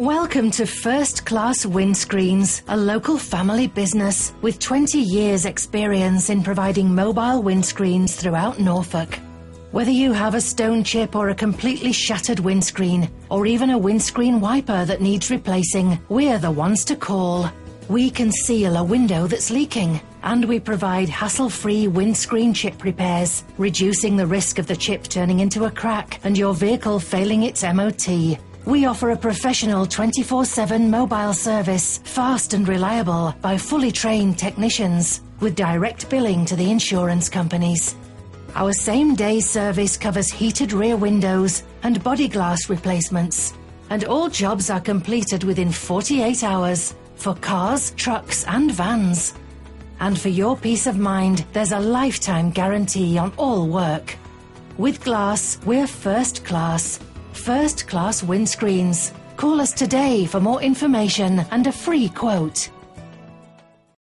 Welcome to First Class Windscreens, a local family business with 20 years' experience in providing mobile windscreens throughout Norfolk. Whether you have a stone chip or a completely shattered windscreen, or even a windscreen wiper that needs replacing, we're the ones to call. We can seal a window that's leaking, and we provide hassle-free windscreen chip repairs, reducing the risk of the chip turning into a crack and your vehicle failing its MOT. We offer a professional 24-7 mobile service, fast and reliable by fully trained technicians, with direct billing to the insurance companies. Our same-day service covers heated rear windows and body glass replacements, and all jobs are completed within 48 hours for cars, trucks and vans. And for your peace of mind, there's a lifetime guarantee on all work. With glass, we're first class First class windscreens. Call us today for more information and a free quote.